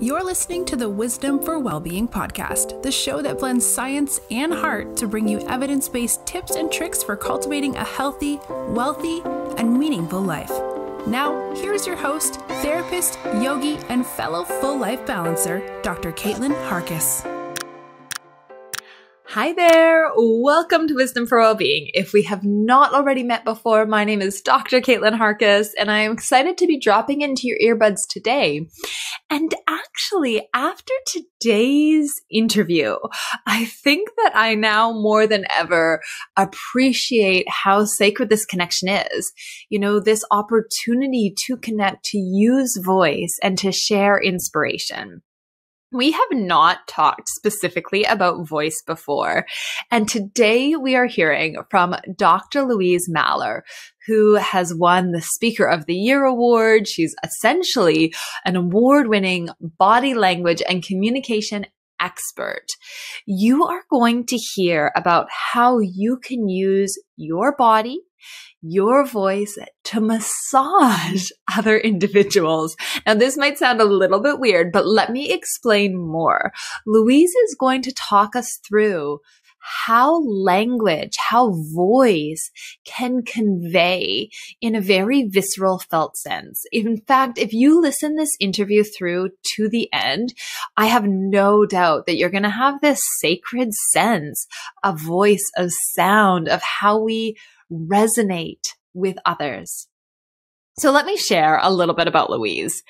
You're listening to the Wisdom for Wellbeing podcast, the show that blends science and heart to bring you evidence based tips and tricks for cultivating a healthy, wealthy, and meaningful life. Now, here's your host, therapist, yogi, and fellow full life balancer, Dr. Kaitlin Harkess. Hi there. Welcome to Wisdom for Wellbeing. If we have not already met before, my name is Dr. Kaitlin Harkess, and I am excited to be dropping into your earbuds today. And actually, after today's interview, I think that I now more than ever appreciate how sacred this connection is. You know, this opportunity to connect, to use voice, and to share inspiration. We have not talked specifically about voice before. And today we are hearing from Dr. Louise Mahler, who has won the Speaker of the Year award. She's essentially an award winning body language and communication expert. You are going to hear about how you can use your body your voice to massage other individuals. Now, this might sound a little bit weird, but let me explain more. Louise is going to talk us through how language, how voice can convey in a very visceral felt sense. In fact, if you listen this interview through to the end, I have no doubt that you're going to have this sacred sense of voice, of sound, of how we resonate with others. So let me share a little bit about Louise.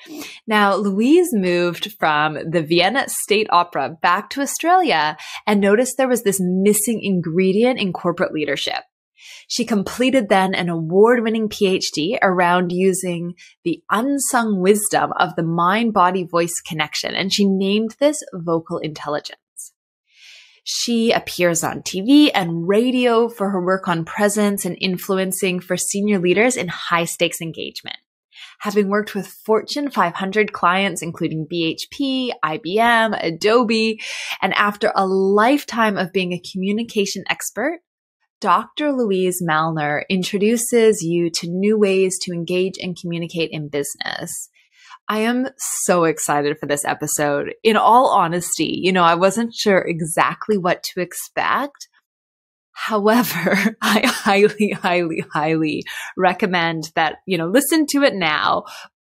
Now, Louise moved from the Vienna State Opera back to Australia and noticed there was this missing ingredient in corporate leadership. She completed then an award winning PhD around using the unsung wisdom of the mind body voice connection. And she named this vocal intelligence. She appears on TV and radio for her work on presence and influencing for senior leaders in high stakes engagement. Having worked with Fortune 500 clients, including BHP, IBM, Adobe, and after a lifetime of being a communication expert, Dr. Louise Mahler introduces you to new ways to engage and communicate in business. I am so excited for this episode. In all honesty, you know, I wasn't sure exactly what to expect. However, I highly, highly, highly recommend that, you know, listen to it now,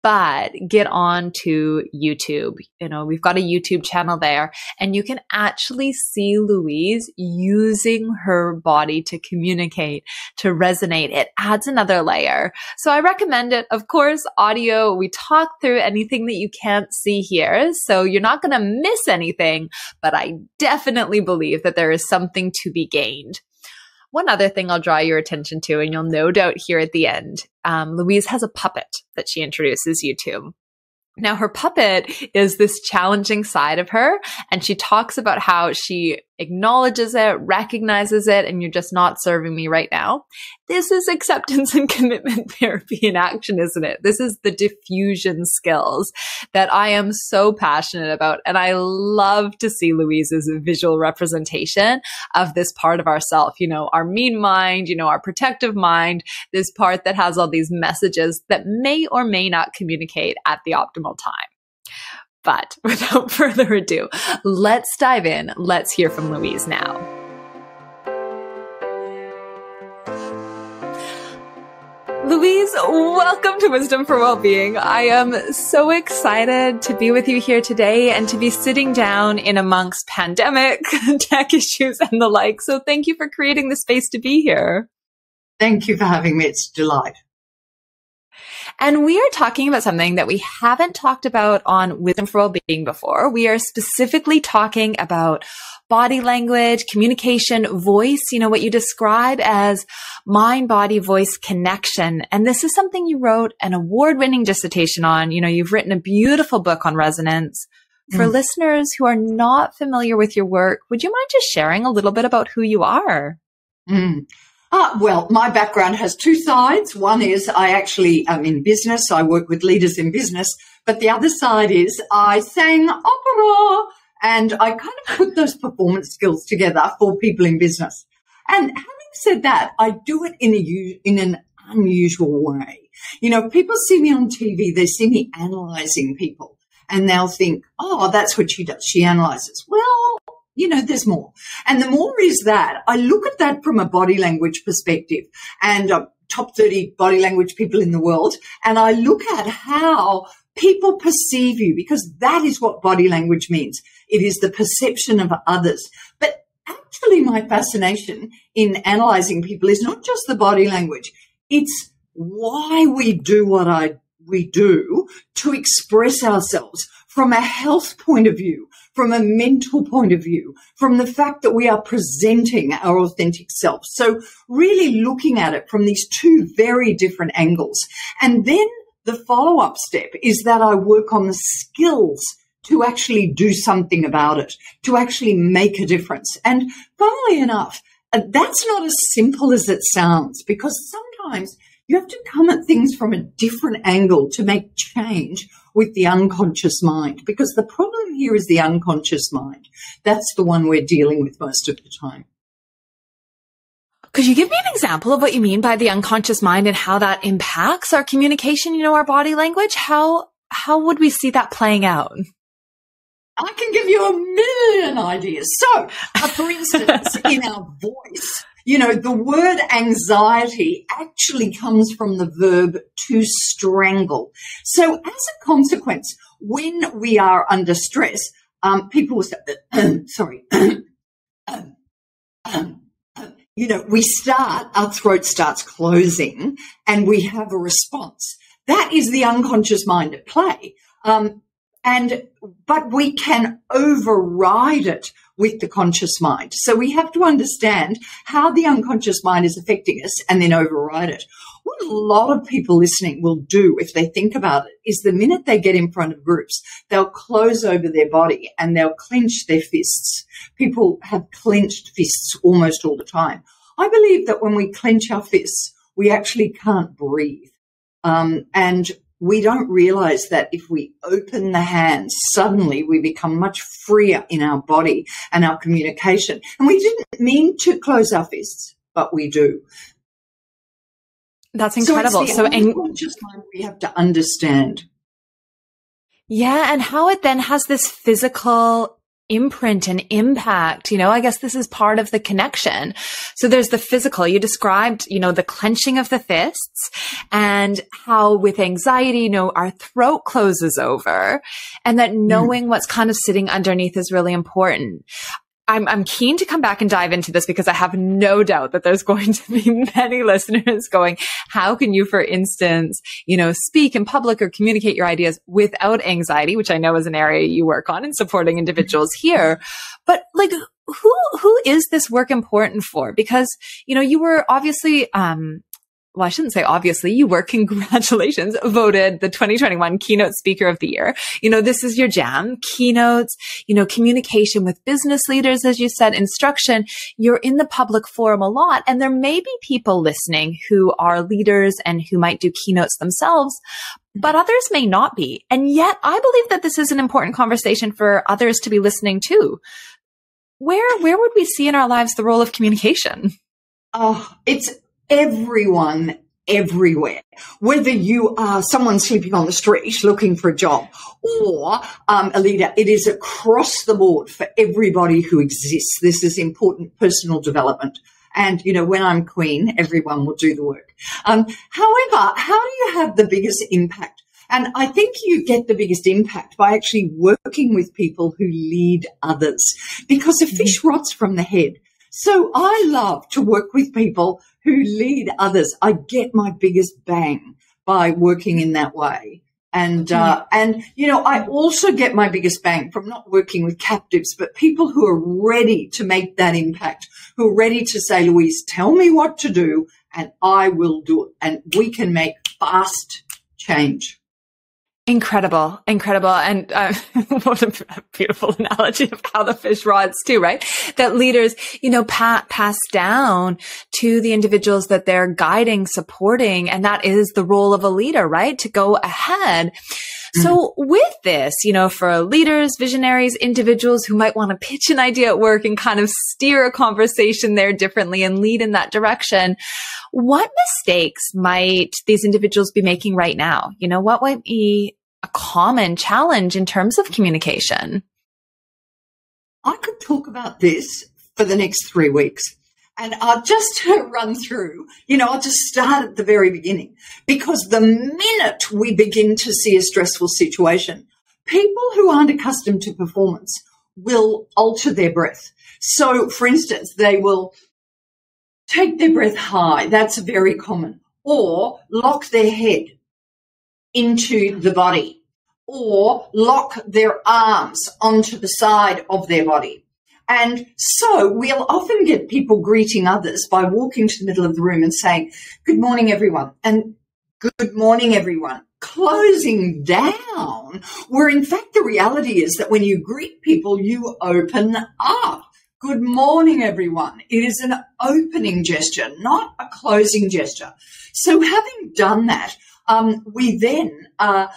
but get on to YouTube. You know, we've got a YouTube channel there and you can actually see Louise using her body to communicate, to resonate. It adds another layer. So I recommend it. Of course, audio, we talk through anything that you can't see here. So you're not going to miss anything, but I definitely believe that there is something to be gained. One other thing I'll draw your attention to, and you'll no doubt hear at the end, um, Louise has a puppet that she introduces you to. Now, her puppet is this challenging side of her, and she talks about how she acknowledges it, recognizes it, and you're just not serving me right now. This is acceptance and commitment therapy in action, isn't it? This is the diffusion skills that I am so passionate about. And I love to see Louise's visual representation of this part of ourself, you know, our mean mind, you know, our protective mind, this part that has all these messages that may or may not communicate at the optimal time. But without further ado, let's dive in. Let's hear from Louise now. Louise, welcome to Wisdom for Wellbeing. I am so excited to be with you here today and to be sitting down in amongst pandemic, tech issues, and the like. So thank you for creating the space to be here. Thank you for having me. It's a delight. And we are talking about something that we haven't talked about on Wisdom for Wellbeing before. We are specifically talking about body language, communication, voice, you know, what you describe as mind body voice connection. And this is something you wrote an award winning dissertation on. You know, you've written a beautiful book on resonance. For mm. listeners who are not familiar with your work, would you mind just sharing a little bit about who you are? Mm. Uh, well, my background has two sides. One is I actually am in business. I work with leaders in business. But the other side is I sang opera and I kind of put those performance skills together for people in business. And having said that, I do it in a, in an unusual way. You know, people see me on TV, they see me analyzing people. and they'll think, oh, that's what she does. She analyzes. Well, you know, there's more. And the more is that I look at that from a body language perspective and uh, top 30 body language people in the world. And I look at how people perceive you because that is what body language means. It is the perception of others. But actually my fascination in analyzing people is not just the body language. It's why we do what I, we do to express ourselves from a health point of view, from a mental point of view, from the fact that we are presenting our authentic self. So really looking at it from these two very different angles. And then the follow up step is that I work on the skills to actually do something about it, to actually make a difference. And funnily enough, uh, that's not as simple as it sounds because sometimes you have to come at things from a different angle to make change with the unconscious mind because the problem here is the unconscious mind. That's the one we're dealing with most of the time. Could you give me an example of what you mean by the unconscious mind and how that impacts our communication, you know, our body language? How, how would we see that playing out? I can give you a million ideas. So, uh, for instance, in our voice, you know, the word anxiety actually comes from the verb to strangle. So as a consequence, when we are under stress, um, people will say, sorry, you know, we start, our throat starts closing and we have a response. That is the unconscious mind at play. Um, and, but we can override it with the conscious mind. So we have to understand how the unconscious mind is affecting us and then override it. What a lot of people listening will do if they think about it is the minute they get in front of groups, they'll close over their body and they'll clench their fists. People have clenched fists almost all the time. I believe that when we clench our fists, we actually can't breathe. Um, and we don't realize that if we open the hands, suddenly we become much freer in our body and our communication. And we didn't mean to close our fists, but we do. That's incredible. So, so and we have to understand. Yeah, and how it then has this physical imprint and impact. You know, I guess this is part of the connection. So there's the physical. You described, you know, the clenching of the fists and how with anxiety, you know, our throat closes over and that mm-hmm. knowing mm. what's kind of sitting underneath is really important. I'm, I'm keen to come back and dive into this because I have no doubt that there's going to be many listeners going, how can you, for instance, you know, speak in public or communicate your ideas without anxiety, which I know is an area you work on in supporting individuals here. But like, who, who is this work important for? Because, you know, you were obviously, um, well, I shouldn't say obviously, you were, congratulations, voted the 2021 keynote speaker of the year. You know, this is your jam, keynotes, you know, communication with business leaders, as you said, instruction. You're in the public forum a lot. And there may be people listening who are leaders and who might do keynotes themselves, but others may not be. And yet I believe that this is an important conversation for others to be listening to. Where, where would we see in our lives the role of communication? Oh, it's everyone everywhere. Whether you are someone sleeping on the street looking for a job or um, a leader, it is across the board for everybody who exists. This is important personal development. And, you know, when I'm queen, everyone will do the work. Um, however, how do you have the biggest impact? And I think you get the biggest impact by actually working with people who lead others because a fish mm-hmm. rots from the head. So I love to work with people who lead others. I get my biggest bang by working in that way. And, uh, and, you know, I also get my biggest bang from not working with captives, but people who are ready to make that impact, who are ready to say, Louise, tell me what to do and I will do it. And we can make fast change. Incredible, incredible. And uh, what a beautiful analogy of how the fish rods too, right? That leaders, you know, pa- pass down to the individuals that they're guiding, supporting. And that is the role of a leader, right? To go ahead. Mm-hmm. So with this, you know, for leaders, visionaries, individuals who might want to pitch an idea at work and kind of steer a conversation there differently and lead in that direction, what mistakes might these individuals be making right now? You know, what might be a common challenge in terms of communication? I could talk about this for the next three weeks. And I'll just run through, you know, I'll just start at the very beginning because the minute we begin to see a stressful situation, people who aren't accustomed to performance will alter their breath. So, for instance, they will take their breath high. That's very common. Or lock their head into the body or lock their arms onto the side of their body. And so we'll often get people greeting others by walking to the middle of the room and saying, good morning, everyone. And good morning, everyone. Closing down, where in fact the reality is that when you greet people, you open up. Good morning, everyone. It is an opening gesture, not a closing gesture. So having done that, um, we then, uh,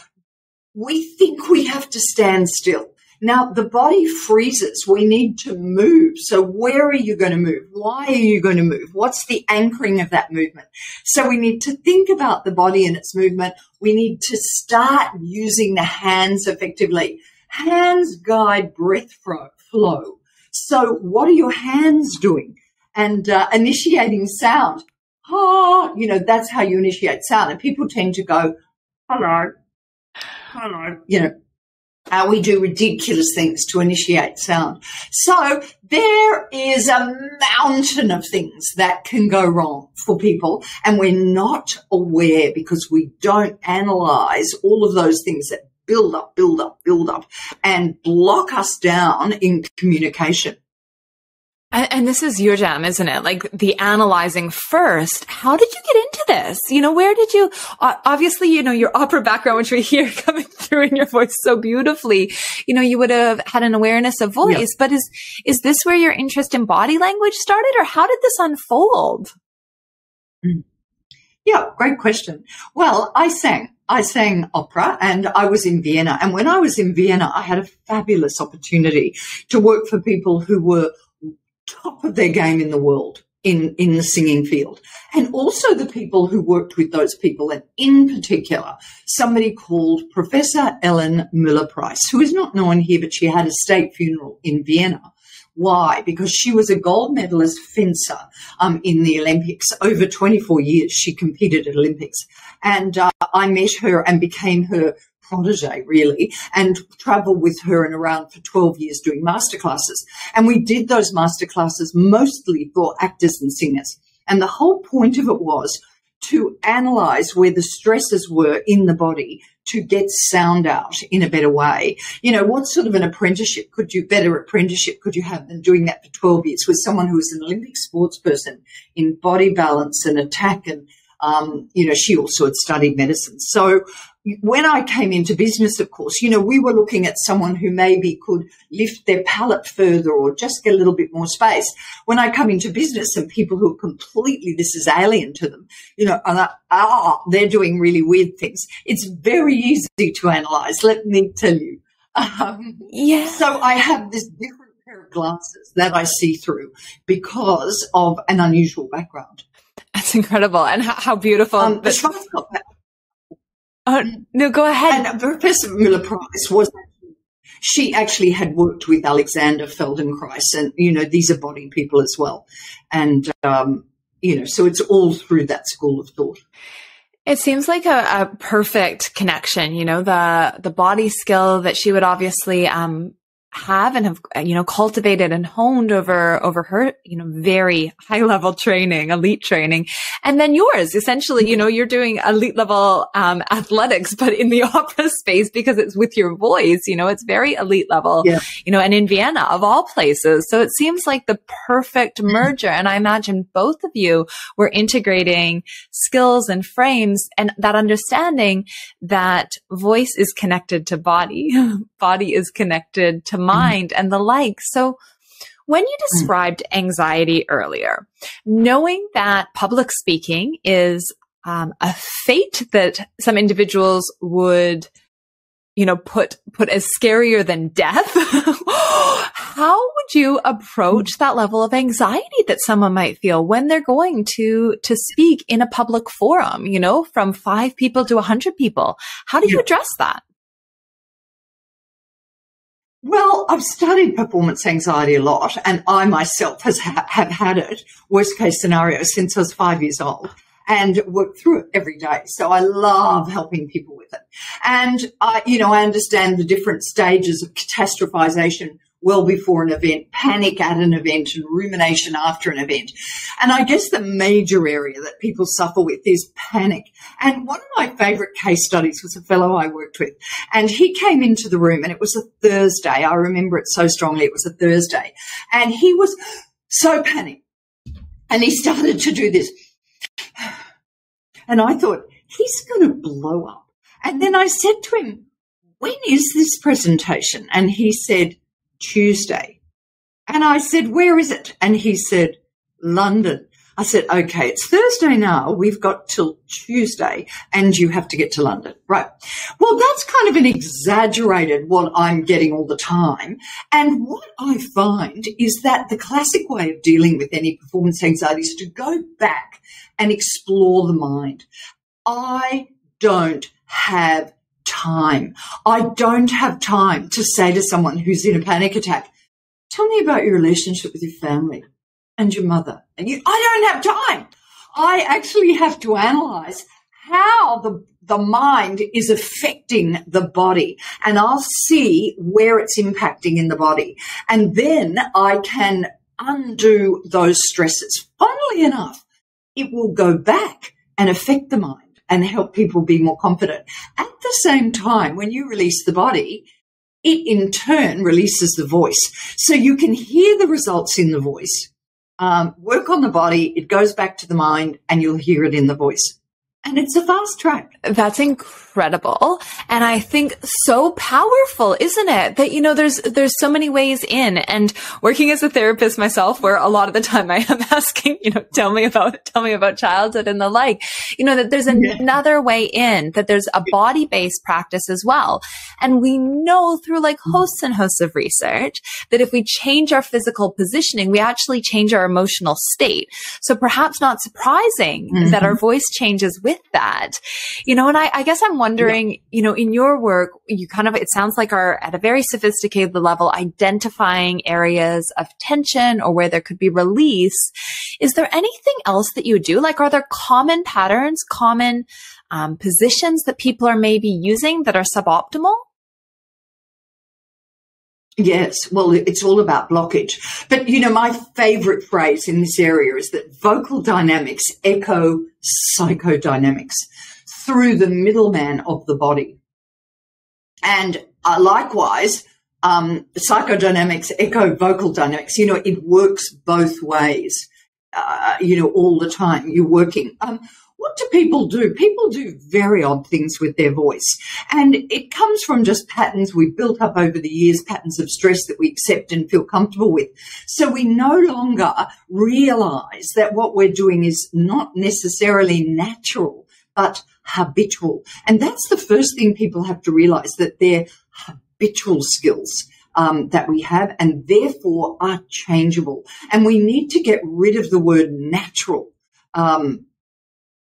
we think we have to stand still. Now the body freezes. We need to move. So where are you going to move? Why are you going to move? What's the anchoring of that movement? So we need to think about the body and its movement. We need to start using the hands effectively. Hands guide breath flow. So what are your hands doing? And uh, initiating sound. Oh, you know, that's how you initiate sound. And people tend to go, hello, hello, you know, uh, we do ridiculous things to initiate sound. So there is a mountain of things that can go wrong for people and we're not aware because we don't analyze all of those things that build up, build up, build up and block us down in communication. And, and, this is your jam, isn't it? Like the analyzing first. How did you get into this? You know, where did you, uh, obviously, you know, your opera background, which we hear coming through in your voice so beautifully, you know, you would have had an awareness of voice, yeah. but is, is this where your interest in body language started or how did this unfold? Hmm. Yeah, great question. Well, I sang. I sang opera and I was in Vienna. And when I was in Vienna, I had a fabulous opportunity to work for people who were top of their game in the world in, in the singing field. And also the people who worked with those people, and in particular, somebody called Professor Ellen Müller-Preis, who is not known here, but she had a state funeral in Vienna. Why? Because she was a gold medalist fencer um, in the Olympics. Over 24 years, she competed at Olympics. And uh, I met her and became her protege, really, and travel with her and around for 12 years doing masterclasses. And we did those masterclasses mostly for actors and singers. And the whole point of it was to analyze where the stresses were in the body to get sound out in a better way. You know, what sort of an apprenticeship could you, better apprenticeship could you have than doing that for 12 years with someone who was an Olympic sports person in body balance and attack and um, you know, she also had studied medicine. So when I came into business, of course, you know, we were looking at someone who maybe could lift their palate further or just get a little bit more space. When I come into business and people who are completely, this is alien to them, you know, and ah, they're doing really weird things. It's very easy to analyze. Let me tell you. Um, yeah. So I have this different pair of glasses that I see through because of an unusual background. That's incredible. And how, how beautiful. Um, Oh, no, go ahead. And Professor Müller-Preis was she actually had worked with Alexander Feldenkrais, and you know these are body people as well, and um, you know so it's all through that school of thought. It seems like a, a perfect connection. You know the the body skill that she would obviously um, have and have, you know, cultivated and honed over, over her, you know, very high level training, elite training. And then yours, essentially, you know, you're doing elite level, um, athletics, but in the opera space because it's with your voice, you know, it's very elite level, yeah. you know, and in Vienna of all places. So it seems like the perfect mm-hmm. merger. And I imagine both of you were integrating skills and frames and that understanding that voice is connected to body, body is connected to mind mm. and the like. So when you described anxiety earlier, knowing that public speaking is um, a fate that some individuals would you know, put, put as scarier than death. How would you approach mm. that level of anxiety that someone might feel when they're going to, to speak in a public forum, you know, from five people to a hundred people? How do you address that? Well, I've studied performance anxiety a lot, and I myself has ha- have had it worst case scenario since I was five years old and work through it every day. So I love helping people with it. And I, you know, I understand the different stages of catastrophization well before an event, panic at an event, and rumination after an event. And I guess the major area that people suffer with is panic. And one of my favorite case studies was a fellow I worked with, and he came into the room, and it was a Thursday. I remember it so strongly. It was a Thursday, and he was so panicked. And he started to do this. And I thought, he's going to blow up. And then I said to him, when is this presentation? And he said, Tuesday. And I said, where is it? And he said, London. I said, okay, it's Thursday now. We've got till Tuesday and you have to get to London. Right. Well, that's kind of an exaggerated what I'm getting all the time. And what I find is that the classic way of dealing with any performance anxiety is to go back and explore the mind. I don't have time. I don't have time to say to someone who's in a panic attack, tell me about your relationship with your family and your mother. And you, I don't have time. I actually have to analyze how the the mind is affecting the body and I'll see where it's impacting in the body. And then I can undo those stresses. Funnily enough, it will go back and affect the mind and help people be more confident. At the same time, when you release the body, it in turn releases the voice. So you can hear the results in the voice, um, work on the body, it goes back to the mind, and you'll hear it in the voice. And it's a fast track. That's incredible. And I think so powerful, isn't it? That, you know, there's, there's so many ways in and working as a therapist myself, where a lot of the time I am asking, you know, tell me about, tell me about childhood and the like, you know, that there's another way in, that there's a body based practice as well. And we know through like mm-hmm. hosts and hosts of research that if we change our physical positioning, we actually change our emotional state. So perhaps not surprising mm-hmm. that our voice changes with with that. You know, and I, I guess I'm wondering, yeah. you know, in your work, you kind of, it sounds like are at a very sophisticated level identifying areas of tension or where there could be release. Is there anything else that you do? Like, are there common patterns, common um, positions that people are maybe using that are suboptimal? Yes, well, it's all about blockage. But, you know, my favorite phrase in this area is that vocal dynamics echo psychodynamics through the middleman of the body. And uh, likewise, um, psychodynamics echo vocal dynamics. You know, it works both ways, uh, you know, all the time. You're working. Um, what do people do? People do very odd things with their voice. And it comes from just patterns we've built up over the years, patterns of stress that we accept and feel comfortable with. So we no longer realize that what we're doing is not necessarily natural, but habitual. And that's the first thing people have to realize that they're habitual skills. Um, that we have and therefore are changeable. And we need to get rid of the word natural. Um,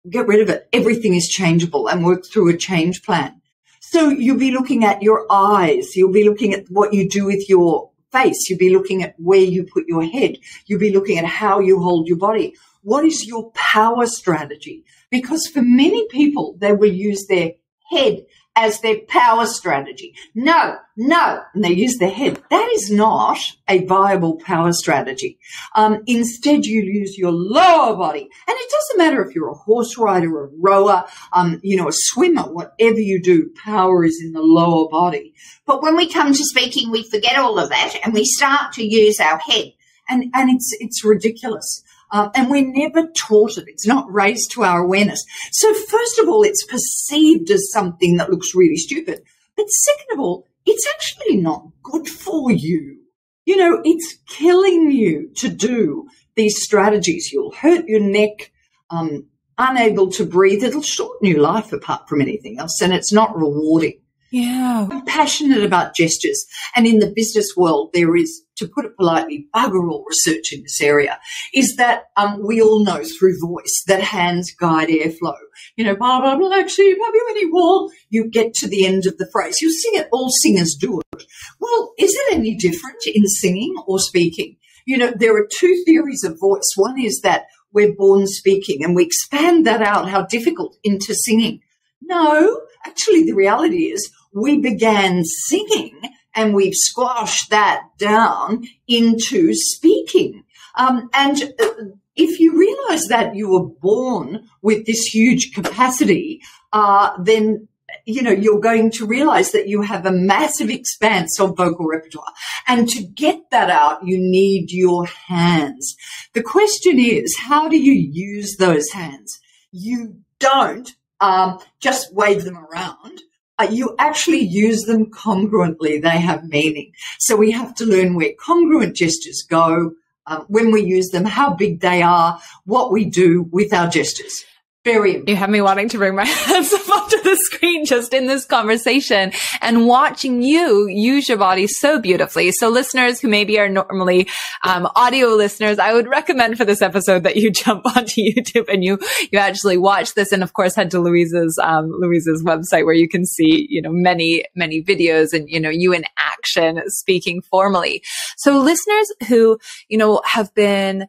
get rid of it. Everything is changeable and work through a change plan. So you'll be looking at your eyes. You'll be looking at what you do with your face. You'll be looking at where you put your head. You'll be looking at how you hold your body. What is your power strategy? Because for many people, they will use their head as their power strategy. No, no. And they use their head. That is not a viable power strategy. Um, instead, you use your lower body. And it doesn't matter if you're a horse rider, a rower, um, you know, a swimmer, whatever you do, power is in the lower body. But when we come to speaking, we forget all of that and we start to use our head. And, and it's, it's ridiculous. Um, and we're never taught it. It's not raised to our awareness. So first of all, it's perceived as something that looks really stupid. But second of all, it's actually not good for you. You know, it's killing you to do these strategies. You'll hurt your neck, um, unable to breathe. It'll shorten your life apart from anything else. And it's not rewarding. Yeah. I'm passionate about gestures. And in the business world, there is, to put it politely, bugger all research in this area, is that um, we all know through voice that hands guide airflow. You know, blah, blah, black sheep, have you any wool? You get to the end of the phrase. You sing it, all singers do it. Well, is it any different in singing or speaking? You know, there are two theories of voice. One is that we're born speaking and we expand that out, how difficult, into singing. No, actually, the reality is we began singing and we've squashed that down into speaking. Um, and uh, if you realize that you were born with this huge capacity, uh, then you know you're going to realize that you have a massive expanse of vocal repertoire. And to get that out you need your hands. The question is how do you use those hands? You don't um, just wave them around uh, you actually use them congruently. They have meaning. So we have to learn where congruent gestures go, uh, when we use them, how big they are, what we do with our gestures. Very You have me wanting to bring my hands up onto the screen just in this conversation and watching you use your body so beautifully. So listeners who maybe are normally um, audio listeners, I would recommend for this episode that you jump onto YouTube and you you actually watch this, and of course head to Louise's um, Louise's website where you can see you know many many videos and you know you in action speaking formally. So listeners who you know have been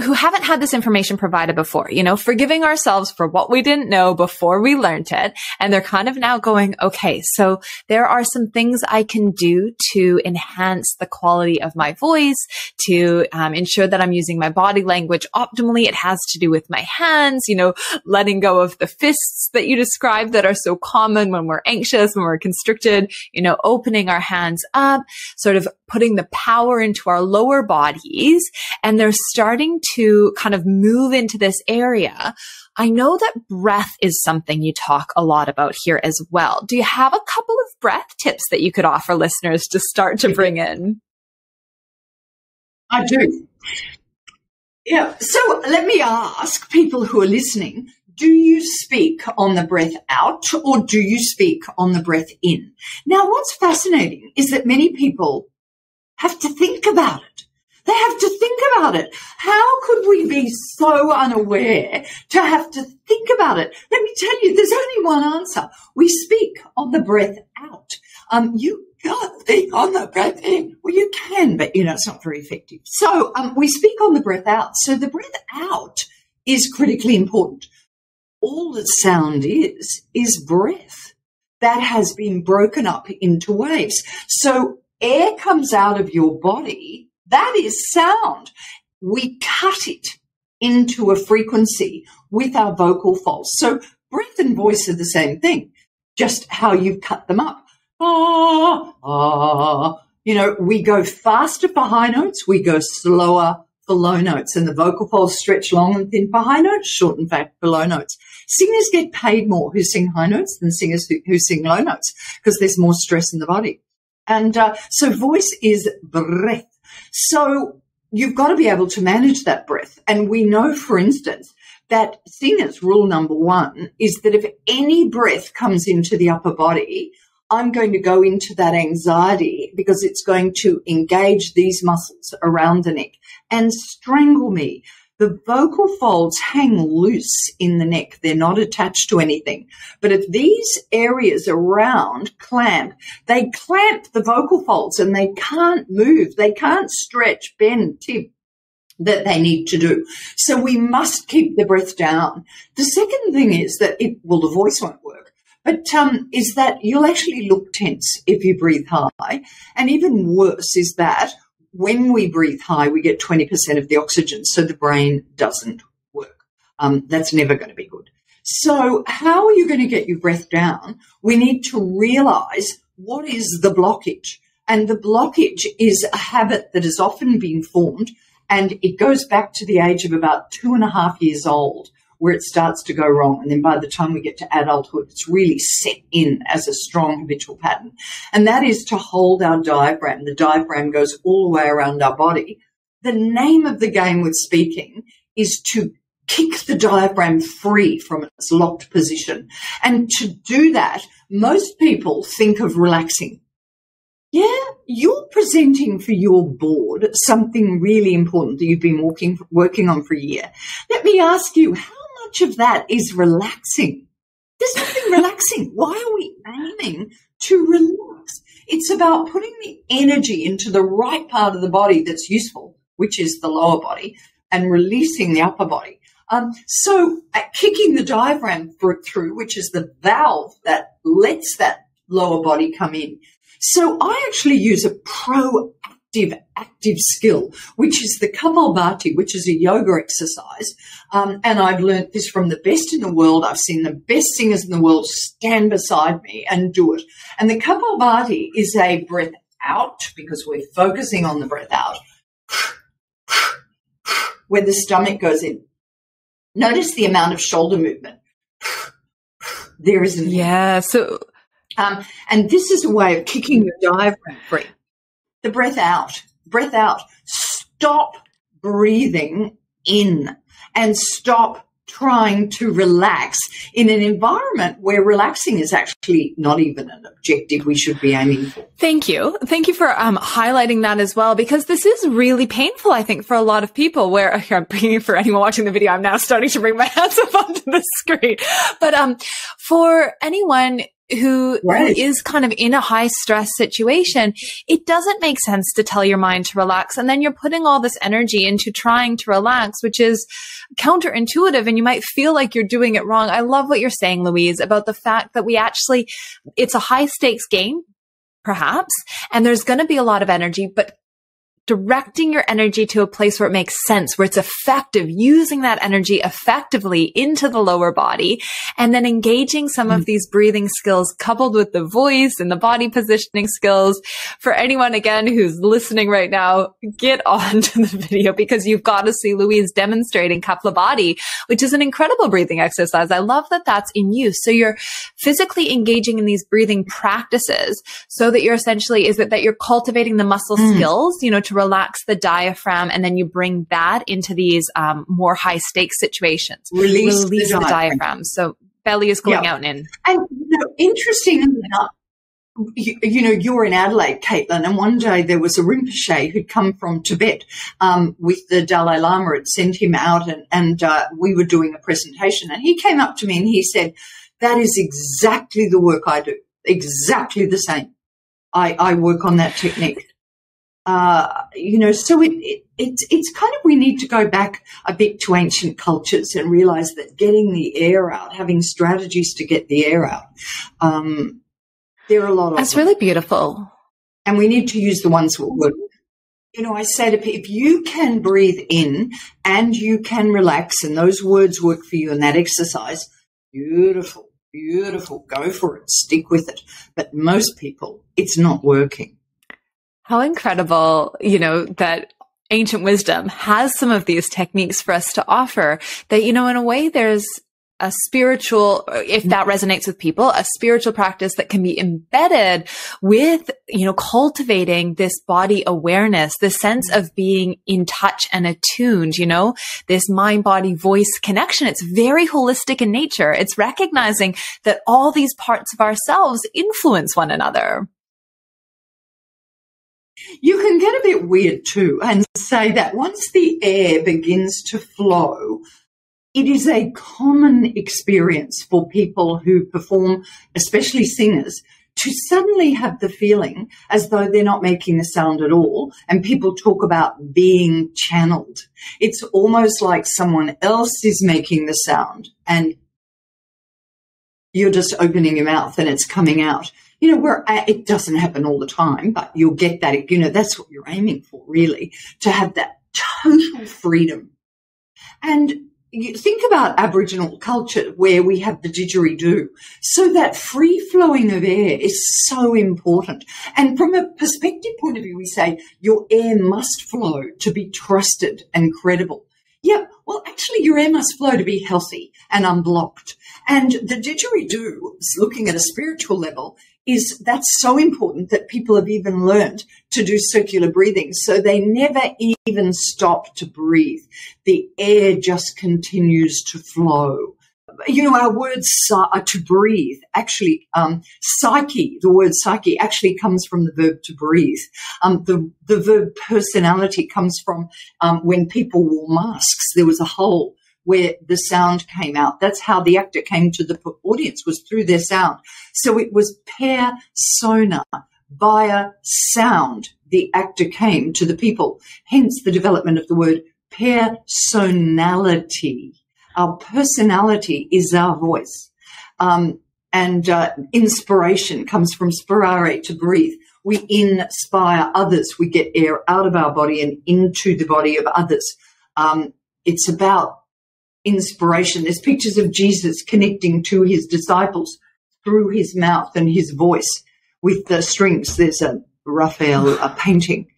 who haven't had this information provided before, you know, forgiving ourselves for what we didn't know before we learned it. And they're kind of now going, okay, so there are some things I can do to enhance the quality of my voice, to um, ensure that I'm using my body language optimally. It has to do with my hands, you know, letting go of the fists that you described that are so common when we're anxious, when we're constricted, you know, opening our hands up, sort of putting the power into our lower bodies. And they're starting to kind of move into this area, I know that breath is something you talk a lot about here as well. Do you have a couple of breath tips that you could offer listeners to start to bring in? I do. Yeah. So let me ask people who are listening do you speak on the breath out or do you speak on the breath in? Now, what's fascinating is that many people have to think about it. They have to think about it. How could we be so unaware to have to think about it? Let me tell you, there's only one answer. We speak on the breath out. Um, you can't speak on the breath in. Well, you can, but you know, it's not very effective. So, um, we speak on the breath out. So the breath out is critically important. All that sound is, is breath that has been broken up into waves. So air comes out of your body that is sound. We cut it into a frequency with our vocal folds. So breath and voice are the same thing, just how you cut them up. Ah, ah. You know, we go faster for high notes, we go slower for low notes, and the vocal folds stretch long and thin for high notes, short and fat for low notes. Singers get paid more who sing high notes than singers who, who sing low notes because there's more stress in the body. And uh, so voice is breath. So you've got to be able to manage that breath. And we know, for instance, that singers rule number one is that if any breath comes into the upper body, I'm going to go into that anxiety because it's going to engage these muscles around the neck and strangle me. The vocal folds hang loose in the neck. They're not attached to anything. But if these areas around clamp, they clamp the vocal folds and they can't move. They can't stretch, bend, tip that they need to do. So we must keep the breath down. The second thing is that it, well, the voice won't work. But um, is that you'll actually look tense if you breathe high. And even worse is that when we breathe high, we get 20% of the oxygen, so the brain doesn't work. Um, that's never going to be good. So, how are you going to get your breath down? We need to realize what is the blockage. And the blockage is a habit that has often been formed, and it goes back to the age of about two and a half years old where it starts to go wrong. And then by the time we get to adulthood, it's really set in as a strong habitual pattern. And that is to hold our diaphragm. The diaphragm goes all the way around our body. The name of the game with speaking is to kick the diaphragm free from its locked position. And to do that, most people think of relaxing. Yeah, you're presenting for your board something really important that you've been working, working on for a year. Let me ask you, how much of that is relaxing? There's nothing relaxing. Why are we aiming to relax? It's about putting the energy into the right part of the body that's useful, which is the lower body, and releasing the upper body. Um, so kicking the diaphragm through, which is the valve that lets that lower body come in. So I actually use a proactive active skill, which is the Kapalbhati, which is a yoga exercise. Um, and I've learned this from the best in the world. I've seen the best singers in the world stand beside me and do it. And the Kapalbhati is a breath out because we're focusing on the breath out where the stomach goes in. Notice the amount of shoulder movement. There isn't. Yeah. So, um, and this is a way of kicking your diaphragm free. The breath out, breath out. Stop breathing in and stop trying to relax in an environment where relaxing is actually not even an objective we should be aiming for. Thank you. Thank you for um, highlighting that as well, because this is really painful, I think, for a lot of people where I'm bringing for anyone watching the video, I'm now starting to bring my hands up onto the screen. But um, for anyone who, right. who is kind of in a high stress situation, it doesn't make sense to tell your mind to relax. And then you're putting all this energy into trying to relax, which is counterintuitive and you might feel like you're doing it wrong. I love what you're saying, Louise, about the fact that we actually, it's a high stakes game perhaps. And there's going to be a lot of energy, but directing your energy to a place where it makes sense, where it's effective, using that energy effectively into the lower body, and then engaging some mm-hmm. of these breathing skills coupled with the voice and the body positioning skills. For anyone again who's listening right now, get on to the video because you've got to see Louise demonstrating Kapalbhati, which is an incredible breathing exercise. I love that that's in use. So you're physically engaging in these breathing practices so that you're essentially, is it that you're cultivating the muscle mm. skills, you know, to to relax the diaphragm, and then you bring that into these um, more high stakes situations. Release, Release the, the, diaphragm. So belly is going out and in. And you know, interestingly enough, you, you, know, you're in Adelaide, Kaitlin, and one day there was a Rinpoche who'd come from Tibet um, with the Dalai Lama had sent him out, and, and uh, we were doing a presentation, and he came up to me and he said, "That is exactly the work I do, exactly the same. I, I work on that technique." Uh, you know, so it, it, it's it's kind of we need to go back a bit to ancient cultures and realize that getting the air out, having strategies to get the air out, um, there are a lot of. That's them. really beautiful, and we need to use the ones that work. You know, I say to people, if you can breathe in and you can relax, and those words work for you in that exercise, beautiful, beautiful, go for it, stick with it. But most people, it's not working. How incredible, you know, that ancient wisdom has some of these techniques for us to offer that, you know, in a way there's a spiritual, if that resonates with people, a spiritual practice that can be embedded with, you know, cultivating this body awareness, the sense of being in touch and attuned, you know, this mind body voice connection. It's very holistic in nature. It's recognizing that all these parts of ourselves influence one another. You can get a bit weird too and say that once the air begins to flow, it is a common experience for people who perform, especially singers, to suddenly have the feeling as though they're not making a sound at all. And people talk about being channeled. It's almost like someone else is making the sound and you're just opening your mouth and it's coming out you know, where uh, it doesn't happen all the time, but you'll get that, you know, that's what you're aiming for really, to have that total freedom. And you think about Aboriginal culture where we have the didgeridoo. So that free flowing of air is so important. And from a perspective point of view, we say your air must flow to be trusted and credible. Yeah, well, actually, your air must flow to be healthy and unblocked. And the didgeridoo, looking at a spiritual level, is that's so important that people have even learned to do circular breathing. So they never even stop to breathe. The air just continues to flow. You know, our word uh, to breathe actually, um, psyche, the word psyche actually comes from the verb to breathe. Um, the, the verb personality comes from um, when people wore masks. There was a hole where the sound came out. That's how the actor came to the audience was through their sound. So it was persona via sound. The actor came to the people. Hence the development of the word personality. Our personality is our voice. Um, and uh, inspiration comes from spirare, to breathe. We inspire others. We get air out of our body and into the body of others. Um, it's about inspiration. There's pictures of Jesus connecting to his disciples through his mouth and his voice with the strings. There's a Raphael a painting.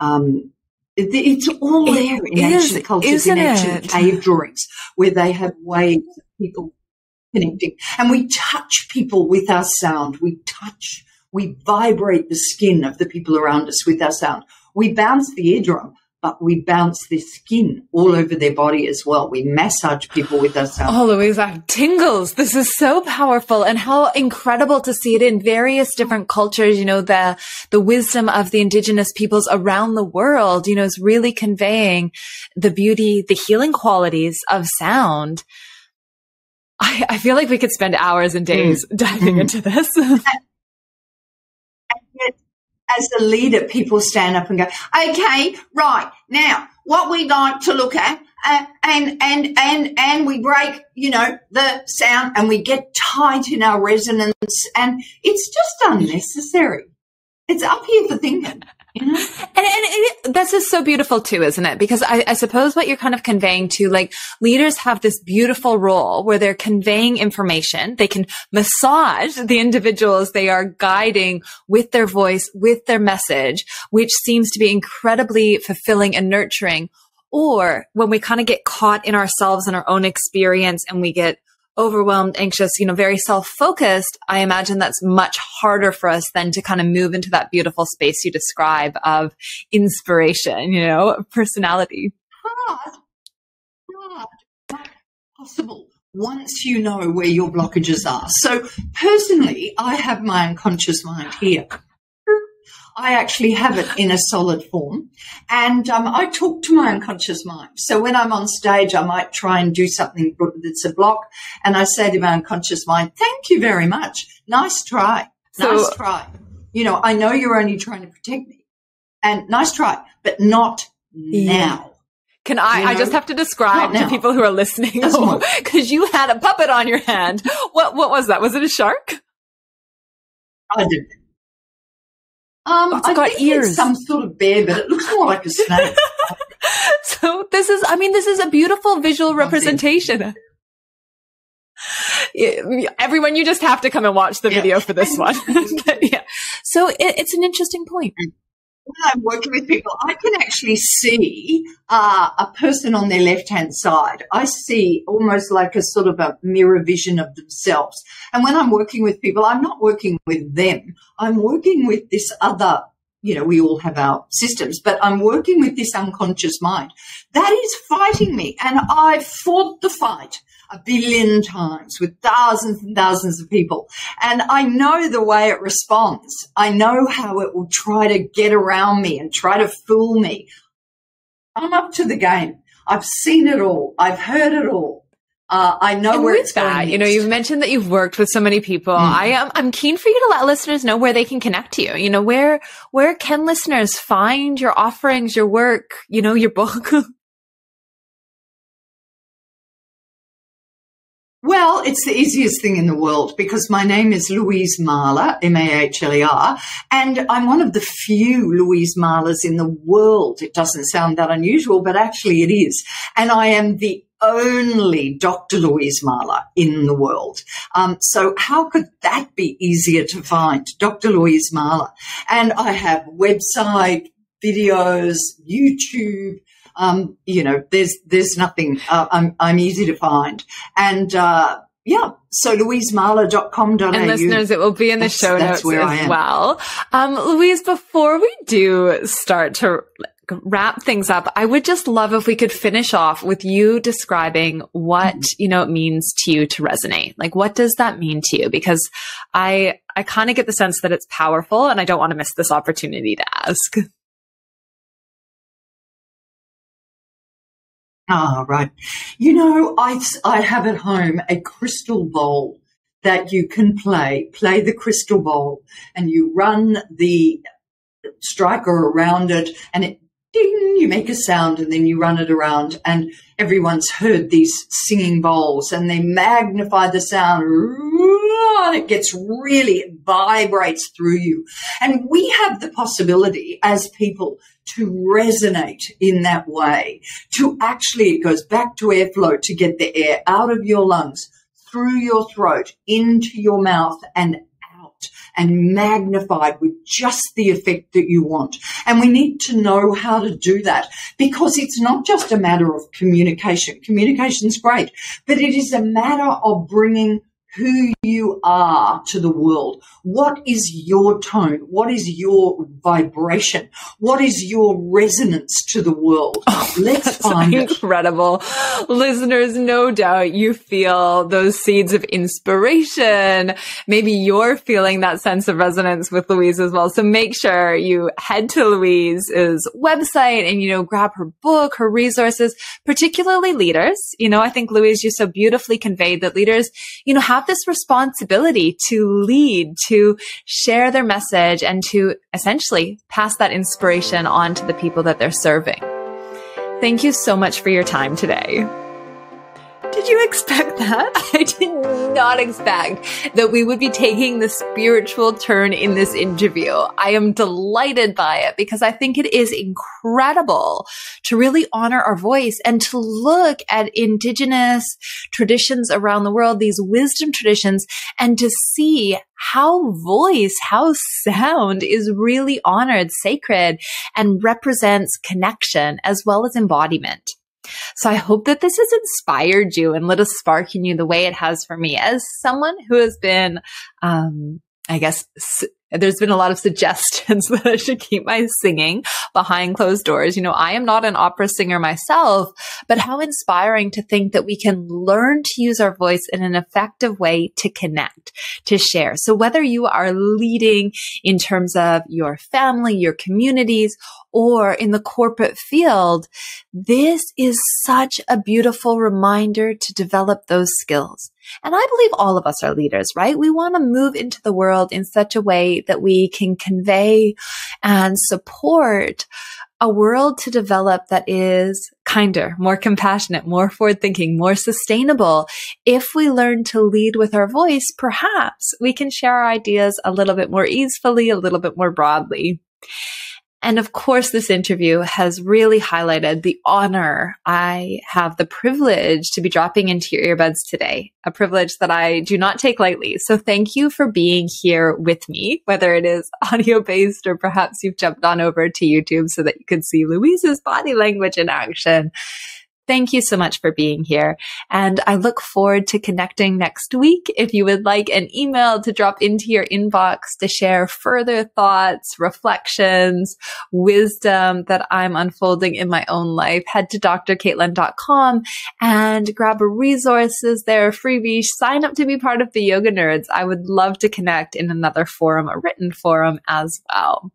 Um, it, it's all it there in is, ancient cultures, in ancient it? cave drawings, where they have waves of people connecting. And we touch people with our sound. We touch, we vibrate the skin of the people around us with our sound. We bounce the eardrum but we bounce the skin all over their body as well. We massage people with our sound. Oh, have tingles. This is so powerful and how incredible to see it in various different cultures. You know, the, the wisdom of the indigenous peoples around the world, you know, is really conveying the beauty, the healing qualities of sound. I, I feel like we could spend hours and days mm. diving mm. into this. as a leader, people stand up and go, okay, right now, what we like to look at, uh, and and and and we break, you know, the sound, and we get tight in our resonance, and it's just unnecessary. It's up here for thinking. Know? And, and it, this is so beautiful too, isn't it? Because I, I, suppose what you're kind of conveying to like leaders have this beautiful role where they're conveying information. They can massage the individuals they are guiding with their voice, with their message, which seems to be incredibly fulfilling and nurturing. Or when we kind of get caught in ourselves and our own experience and we get overwhelmed, anxious, you know, very self focused, I imagine that's much harder for us than to kind of move into that beautiful space you describe of inspiration, you know, personality. Hard, hard, possible once you know where your blockages are. So personally, I have my unconscious mind here. I actually have it in a solid form. And um, I talk to my unconscious mind. So when I'm on stage, I might try and do something that's a block. And I say to my unconscious mind, thank you very much. Nice try. So, nice try. You know, I know you're only trying to protect me. And nice try, but not yeah. now. Can I? You know, I just have to describe to people who are listening because you had a puppet on your hand. What? What was that? Was it a shark? I did. Um, it's I got ears. Some sort of bear, but it looks more like a snake. so this is, I mean, this is a beautiful visual representation. Everyone, you just have to come and watch the yeah. video for this one. yeah. So it, it's an interesting point. When I'm working with people, I can actually see uh, a person on their left hand side. I see almost like a sort of a mirror vision of themselves. And when I'm working with people, I'm not working with them. I'm working with this other, you know, we all have our systems, but I'm working with this unconscious mind that is fighting me. And I fought the fight a billion times with thousands and thousands of people. And I know the way it responds. I know how it will try to get around me and try to fool me. I'm up to the game. I've seen it all. I've heard it all. Uh, I know and where it's that. Going you know, you've mentioned that you've worked with so many people. Mm. I am, I'm keen for you to let listeners know where they can connect to you. You know, where, where can listeners find your offerings, your work, you know, your book? Well, it's the easiest thing in the world because my name is Louise Mahler, M-A-H-L-E-R, and I'm one of the few Louise Mahlers in the world. It doesn't sound that unusual, but actually it is. And I am the only Dr. Louise Mahler in the world. Um, so how could that be easier to find? Dr. Louise Mahler. And I have website, videos, YouTube, Um, you know, there's there's nothing. Uh, I'm I'm easy to find, and uh, yeah. So louisemahler.com.au. And listeners, it will be in the That's- show notes where as well. Um, Louise, before we do start to wrap things up, I would just love if we could finish off with you describing what, Mm-hmm. you know, it means to you to resonate. Like, what does that mean to you? Because I, I kind of get the sense that it's powerful and I don't want to miss this opportunity to ask. Ah, right. You know, I, I have at home a crystal bowl that you can play. Play the crystal bowl and you run the striker around it and it ding, you make a sound and then you run it around and everyone's heard these singing bowls and they magnify the sound and it gets really, it vibrates through you. And we have the possibility as people to resonate in that way, to actually, it goes back to airflow to get the air out of your lungs, through your throat, into your mouth and out and magnified with just the effect that you want. And we need to know how to do that because it's not just a matter of communication. Communication's great, but it is a matter of bringing who you are to the world. What is your tone? What is your vibration? What is your resonance to the world? Oh, Let's That's find it. incredible. Listeners, no doubt you feel those seeds of inspiration. Maybe you're feeling that sense of resonance with Louise as well. So make sure you head to Louise's website and, you know, grab her book, her resources, particularly leaders. You know, I think Louise, you so beautifully conveyed that leaders, you know, have this responsibility to lead, to share their message and to essentially pass that inspiration on to the people that they're serving. Thank you so much for your time today. Did you expect that? I did not expect that we would be taking the spiritual turn in this interview. I am delighted by it because I think it is incredible to really honor our voice and to look at indigenous traditions around the world, these wisdom traditions, and to see how voice, how sound is really honored, sacred, and represents connection as well as embodiment. So I hope that this has inspired you and lit a spark in you the way it has for me as someone who has been, um, I guess, s- there's been a lot of suggestions that I should keep my singing behind closed doors. You know, I am not an opera singer myself, but how inspiring to think that we can learn to use our voice in an effective way to connect, to share. So whether you are leading in terms of your family, your communities, or in the corporate field, this is such a beautiful reminder to develop those skills. And I believe all of us are leaders, right? We want to move into the world in such a way that we can convey and support a world to develop that is kinder, more compassionate, more forward thinking, more sustainable. If we learn to lead with our voice, perhaps we can share our ideas a little bit more easily, a little bit more broadly. And of course, this interview has really highlighted the honor I have the privilege to be dropping into your earbuds today, a privilege that I do not take lightly. So thank you for being here with me, whether it is audio based or perhaps you've jumped on over to YouTube so that you can see Louise's body language in action. Thank you so much for being here. And I look forward to connecting next week. If you would like an email to drop into your inbox to share further thoughts, reflections, wisdom that I'm unfolding in my own life, head to drkaitlin.com and grab resources there, a freebie, sign up to be part of the Yoga Nerds. I would love to connect in another forum, a written forum as well.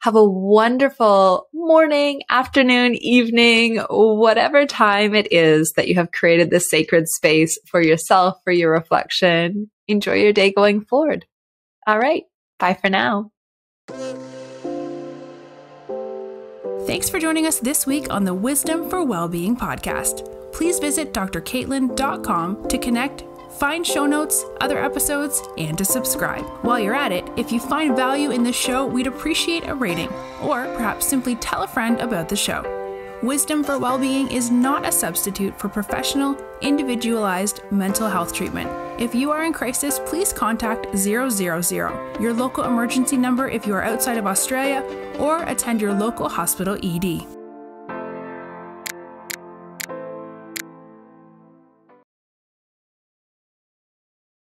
Have a wonderful morning, afternoon, evening, whatever time it is that you have created this sacred space for yourself, for your reflection. Enjoy your day going forward. All right. Bye for now. Thanks for joining us this week on the Wisdom for Wellbeing podcast. Please visit drkaitlin.com to connect, find show notes, other episodes, and to subscribe. While you're at it, if you find value in this show, we'd appreciate a rating, or perhaps simply tell a friend about the show. Wisdom for Wellbeing is not a substitute for professional, individualized mental health treatment. If you are in crisis, please contact 000, your local emergency number if you are outside of Australia, or attend your local hospital ED.